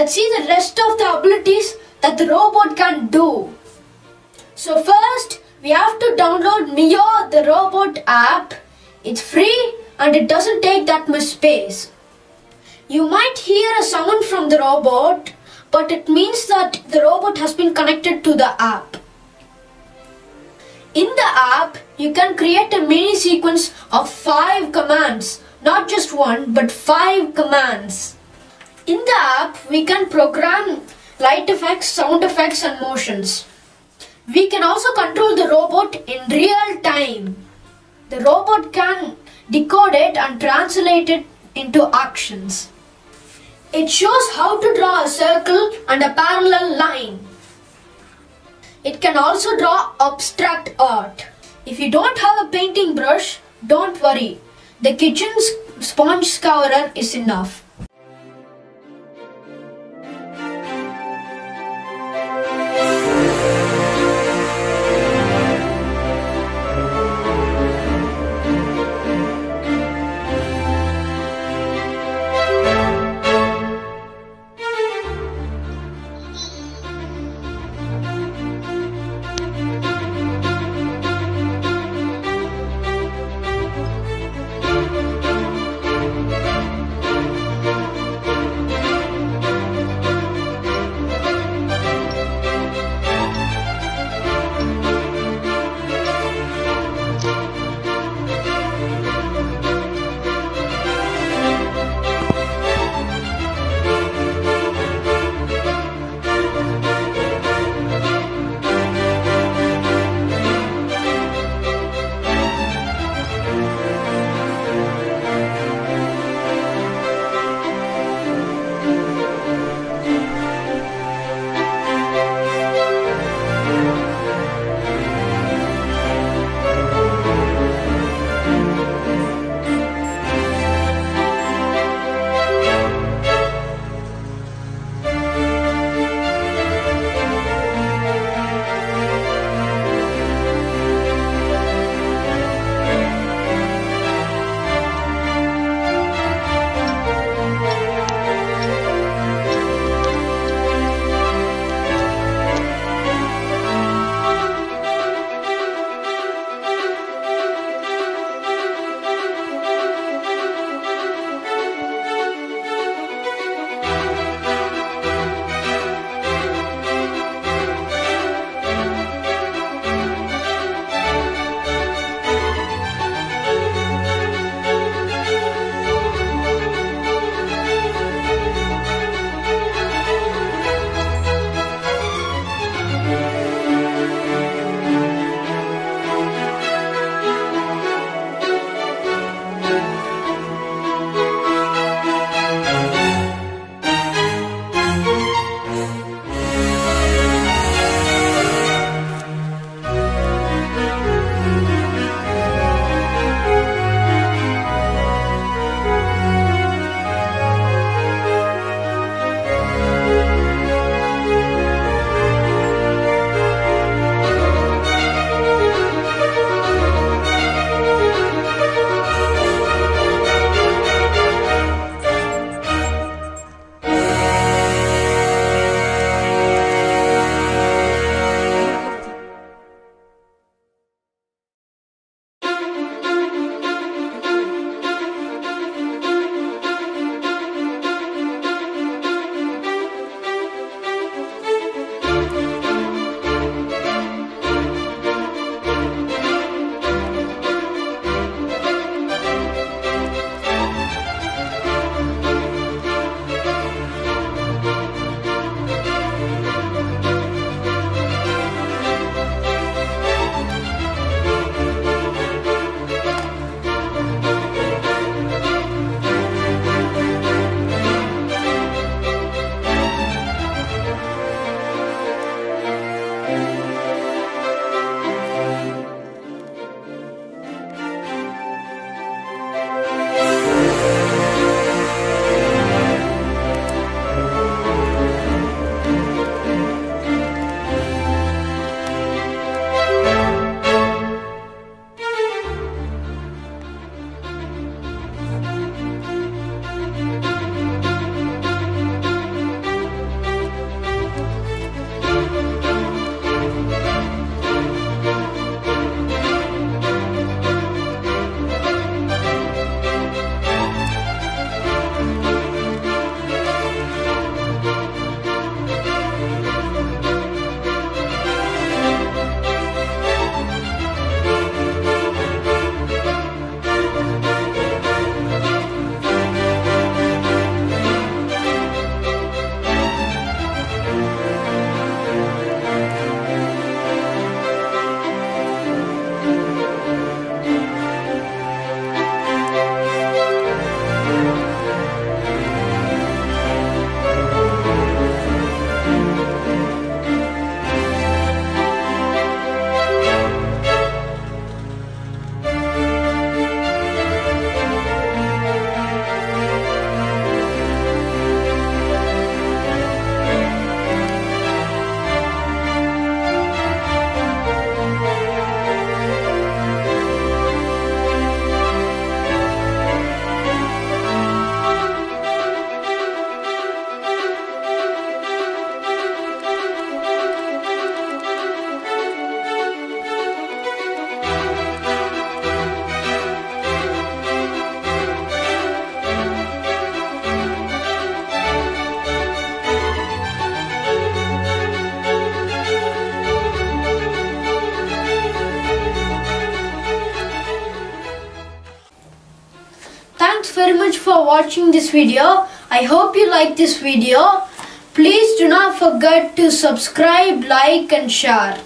let's see the rest of the abilities that the robot can do. So first, we have to download Mio the robot app. It's free and it doesn't take that much space. You might hear a sound from the robot, but it means that the robot has been connected to the app. In the app, you can create a mini sequence of five commands, not just one, but five commands. In the app, we can program light effects, sound effects, and motions. We can also control the robot in real time. The robot can decode it and translate it into actions. It shows how to draw a circle and a parallel line. It can also draw abstract art. If you don't have a painting brush, don't worry. The kitchen sponge scourer is enough. For watching this video. I hope you like this video. Please do not forget to subscribe, like and share.